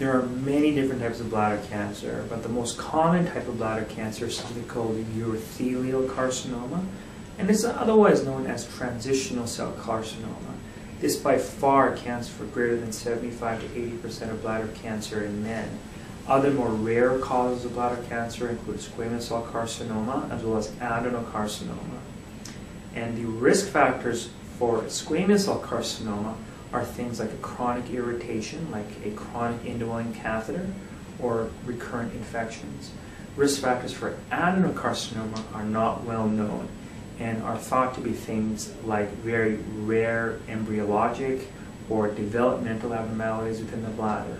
There are many different types of bladder cancer, but the most common type of bladder cancer is something called urothelial carcinoma, and it's otherwise known as transitional cell carcinoma. This by far accounts for greater than 75 to 80% of bladder cancer in men. Other more rare causes of bladder cancer include squamous cell carcinoma as well as adenocarcinoma. And the risk factors for squamous cell carcinoma are things like a chronic irritation, like a chronic indwelling catheter, or recurrent infections. Risk factors for adenocarcinoma are not well known and are thought to be things like very rare embryologic or developmental abnormalities within the bladder.